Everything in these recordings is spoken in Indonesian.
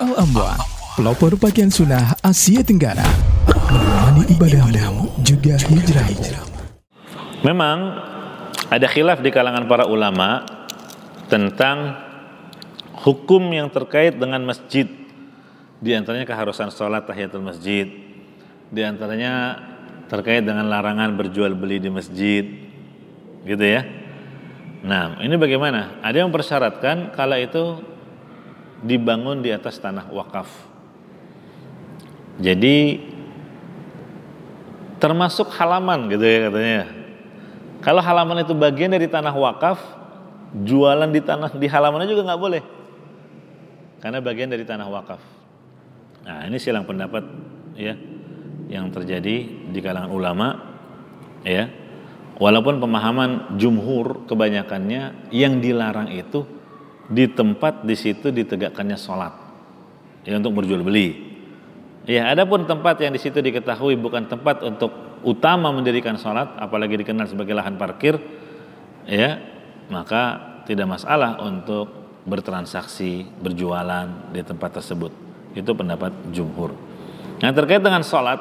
Al-Amwan, pelopor pakaian sunnah Asia Tenggara, menemani ibadahmu juga hijrahmu. Memang ada khilaf di kalangan para ulama tentang hukum yang terkait dengan masjid. Di antaranya keharusan sholat tahiyatul masjid. Di antaranya terkait dengan larangan berjual beli di masjid. Gitu ya. Nah, ini bagaimana? Ada yang persyaratkan kala itu dibangun di atas tanah wakaf. Jadi termasuk halaman gitu ya katanya. Kalau halaman itu bagian dari tanah wakaf, jualan di tanah di halamannya juga nggak boleh, karena bagian dari tanah wakaf. Nah ini silang pendapat ya yang terjadi di kalangan ulama ya. Walaupun pemahaman jumhur kebanyakannya yang dilarang itu di tempat di situ ditegakkannya sholat ya untuk berjual beli. Ya, adapun tempat yang di situ diketahui bukan tempat untuk utama mendirikan sholat, apalagi dikenal sebagai lahan parkir, ya, maka tidak masalah untuk bertransaksi, berjualan di tempat tersebut. Itu pendapat jumhur. Yang terkait dengan sholat,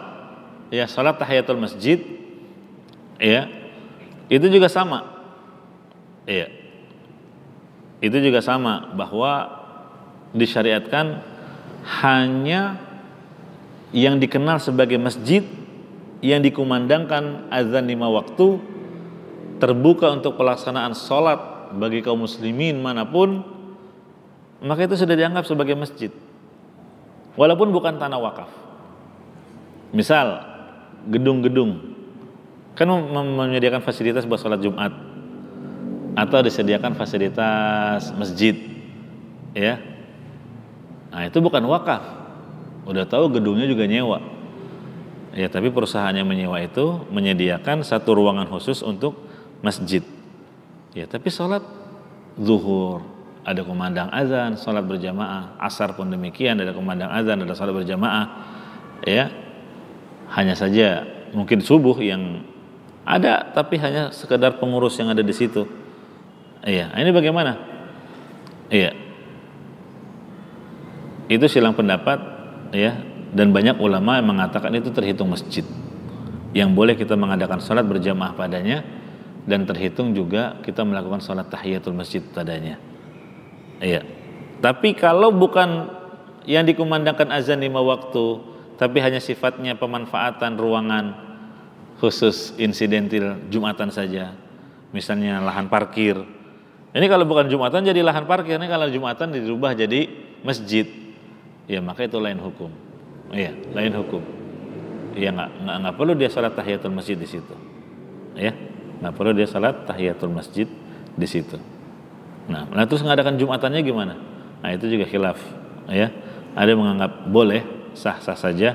ya sholat tahiyatul masjid, ya, itu juga sama. Ya, itu juga sama bahwa disyariatkan hanya yang dikenal sebagai masjid yang dikumandangkan azan lima waktu terbuka untuk pelaksanaan sholat bagi kaum muslimin mana pun maka itu sudah dianggap sebagai masjid. Walaupun bukan tanah wakaf. Misal gedung-gedung. Kan menyediakan fasilitas buat sholat jumat atau disediakan fasilitas masjid ya. Nah itu bukan wakaf. Udah tahu gedungnya juga nyewa. Ya tapi perusahaan yang menyewa itu menyediakan satu ruangan khusus untuk masjid. Ya tapi sholat zuhur ada kumandang azan sholat berjamaah. Asar pun demikian ada kumandang azan ada sholat berjamaah ya. Hanya saja mungkin subuh yang ada tapi hanya sekedar pengurus yang ada di situ Iya, ini bagaimana? Iya. Itu silang pendapat ya dan banyak ulama yang mengatakan itu terhitung masjid yang boleh kita mengadakan sholat berjamaah padanya dan terhitung juga kita melakukan sholat tahiyatul masjid padanya. Iya. Tapi kalau bukan yang dikumandangkan azan lima waktu, tapi hanya sifatnya pemanfaatan ruangan khusus insidentil Jumatan saja, misalnya lahan parkir, ini kalau bukan Jumatan jadi lahan parkir, ini kalau Jumatan dirubah jadi masjid. Ya maka itu lain hukum. Iya, lain hukum. Iya nggak nggak perlu dia salat tahiyatul masjid di situ. Ya, nggak perlu dia salat tahiyatul masjid di situ. Nah, nah terus mengadakan Jumatannya gimana? Nah itu juga khilaf. Ya, ada yang menganggap boleh sah-sah saja.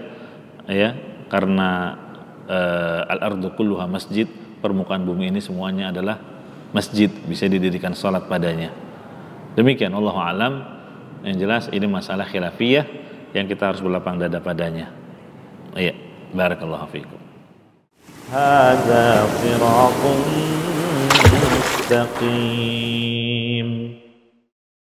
Ya, karena uh, al ardu kulluha masjid permukaan bumi ini semuanya adalah masjid bisa didirikan sholat padanya. Demikian Allah alam yang jelas ini masalah khilafiyah yang kita harus berlapang dada padanya. Iya, barakallahu fiikum. Mustaqim.